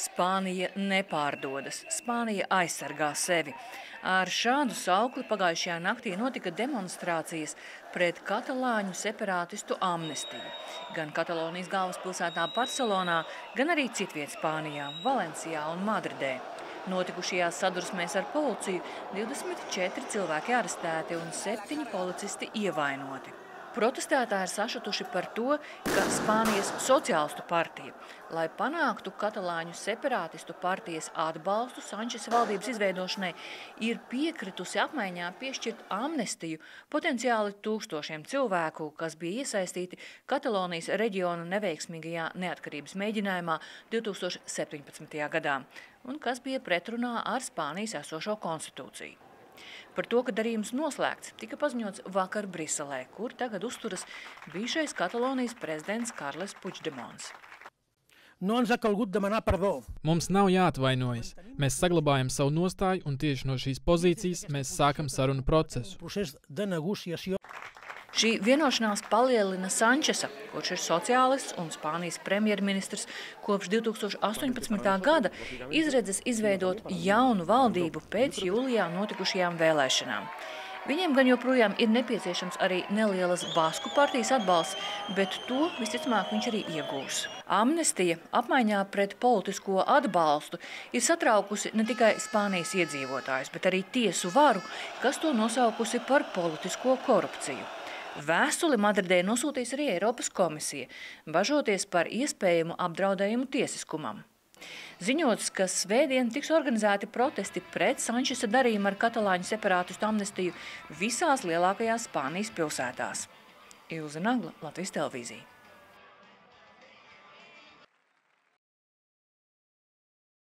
Spānija nepārdodas, Spānija aizsargā sevi. Ar šādu saukli pagājušajā naktī notika demonstrācijas pret katalāņu separātistu amnestiju. Gan Katalonijas galvaspilsētā Barcelonā, gan arī citviet Spānijā, Valencijā un Madridē. Notikušajās sadursmēs ar policiju 24 cilvēki arestēti un 7 policisti ievainoti. Protestētāji ir sašutuši par to, ka Spānijas sociālistu partija, lai panāktu katalāņu separātistu partijas atbalstu Sančesa valdības izveidošanai, ir piekritusi apmaiņā piešķirt amnestiju potenciāli tūkstošiem cilvēku, kas bija iesaistīti Katalonijas reģiona neveiksmīgajā neatkarības mēģinājumā 2017. gadā un kas bija pretrunā ar Spānijas esošo konstitūciju. Par to, ka darījums noslēgts, tika paziņots vakar Briselē, kur tagad uzturas bijušais Katalonijas prezidents Karles Puigdemons. Perdó. Mums nav jāatvainojas. Mēs saglabājam savu nostāju un tieši no šīs pozīcijas mēs sākam sarunu procesu. Šī vienošanās palielina Sančesa, kurš ir sociālists un Spānijas premjerministrs kopš 2018. gada, izredzes izveidot jaunu valdību pēc jūlijā notikušajām vēlēšanām. Viņiem gan joprojām ir nepieciešams arī nelielas Basku partijas atbalsts, bet to visticamāk viņš arī iegūs. Amnestija apmaiņā pret politisko atbalstu ir satraukusi ne tikai Spānijas iedzīvotājus, bet arī tiesu varu, kas to nosaukusi par politisko korupciju. Vēstuli Madridē nosūtīs arī Eiropas komisija, bažoties par iespējamu apdraudējumu tiesiskumam. Ziņots, ka svētdien tiks organizēti protesti pret Sančesa darījumu ar katalāņu separātistu amnestiju visās lielākajās Spānijas pilsētās. Ilze Nagla, Latvijas televīzija.